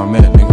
how I met, nigga.